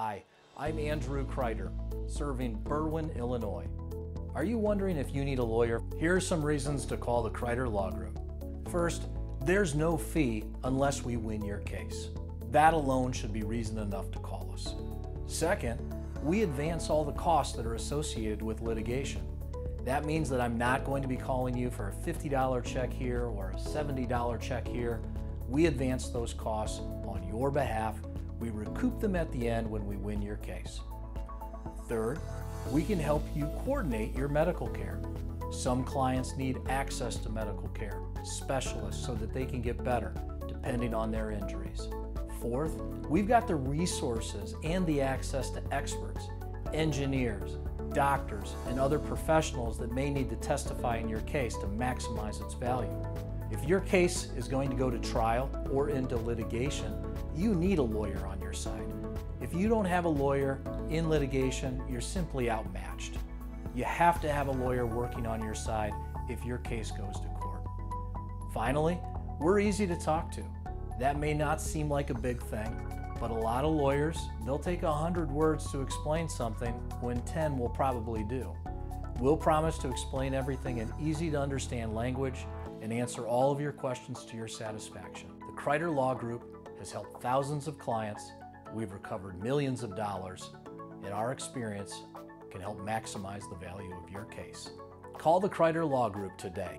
Hi, I'm Andrew Kryder, serving Berwyn, Illinois. Are you wondering if you need a lawyer? Here are some reasons to call the Kryder Law Group. First, there's no fee unless we win your case. That alone should be reason enough to call us. Second, we advance all the costs that are associated with litigation. That means that I'm not going to be calling you for a $50 check here or a $70 check here. We advance those costs on your behalf. We recoup them at the end when we win your case. Third, we can help you coordinate your medical care. Some clients need access to medical care, specialists, so that they can get better, depending on their injuries. Fourth, we've got the resources and the access to experts, engineers, doctors, and other professionals that may need to testify in your case to maximize its value. If your case is going to go to trial or into litigation, you need a lawyer on your side. If you don't have a lawyer in litigation, you're simply outmatched. You have to have a lawyer working on your side if your case goes to court. Finally, we're easy to talk to. That may not seem like a big thing, but a lot of lawyers, they'll take a hundred words to explain something when 10 will probably do. We'll promise to explain everything in easy to understand language and answer all of your questions to your satisfaction. The Kryder Law Group has helped thousands of clients. We've recovered millions of dollars, and our experience can help maximize the value of your case. Call the Kryder Law Group today.